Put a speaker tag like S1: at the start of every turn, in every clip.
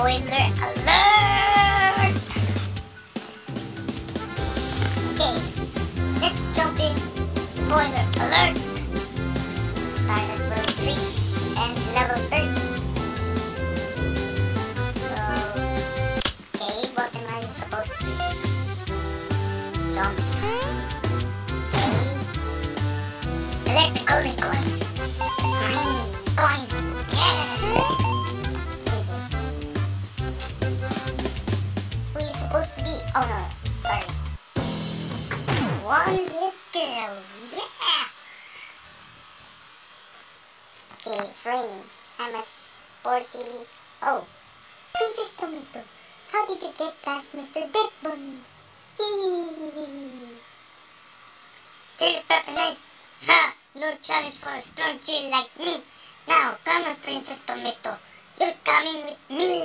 S1: Spoiler alert! Okay, let's jump in. Spoiler alert! Start at world 3 and level 30. So, okay, what am I supposed to do? Jump. Okay. Electrical coins. Mine coins. Yeah! Supposed to be? Oh no, sorry. One little girl. Yeah! Okay, it's raining. I'm a sporty. Oh, Princess Tomato. How did you get past Mr. Chili Pepper Knight. Ha! No challenge for a strong chili like me. Now, come on, Princess Tomato. You're coming with me.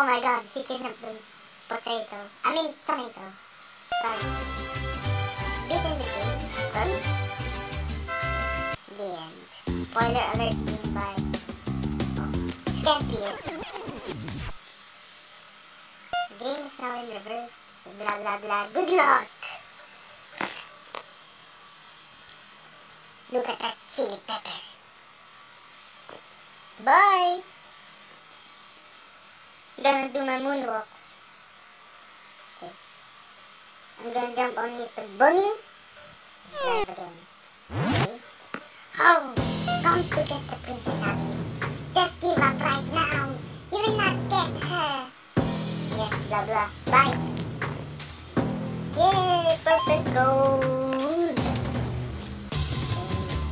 S1: Oh my god, he kidnapped the potato. I mean, tomato. Sorry. Beaten the game. Right? The end. Spoiler alert game by. Oh, this. Game is now in reverse. Blah blah blah. Good luck! Look at that chili pepper. Bye! Gonna do my moonwalks. Okay. I'm gonna jump on Mr. Bunny. Slide again. Okay. Oh, come to get the princess out of you. Just give up right now. You will not get her. Yeah, blah blah. Bye. Yay, perfect gold. Okay,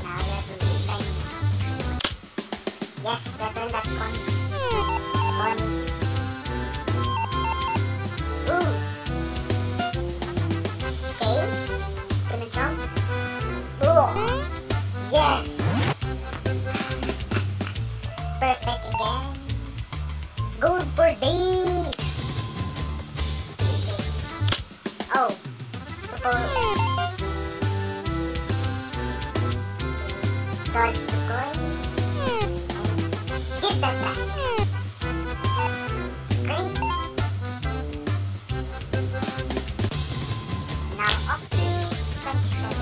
S1: now level 10. Yes, return that coins. Coins. Yes. Perfect again. Good for days. Okay. Oh. Suppose. Dodge the coins. Give them back. 27.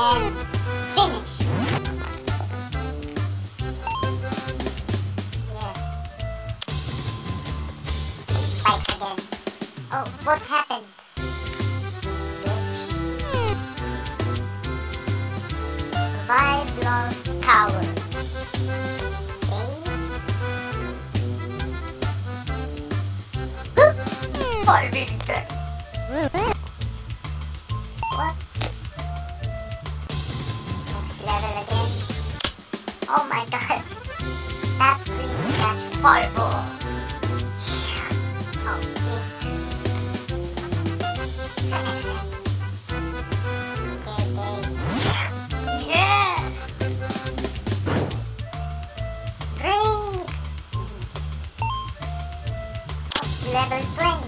S1: And finish. Yeah. Spikes again. Oh, what happened? Glitch. Revive lost powers. Okay. Five level again. Oh my god. That's going catch fireball. Oh, missed. Second again. Yeah. Great. Level 20.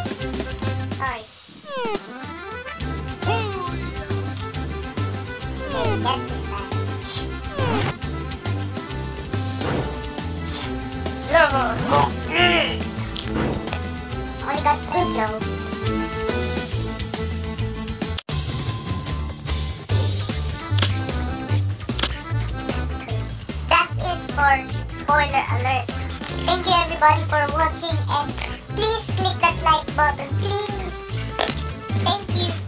S1: window. That's it for spoiler alert. Thank you everybody for watching and please click that like button, please. Thank you.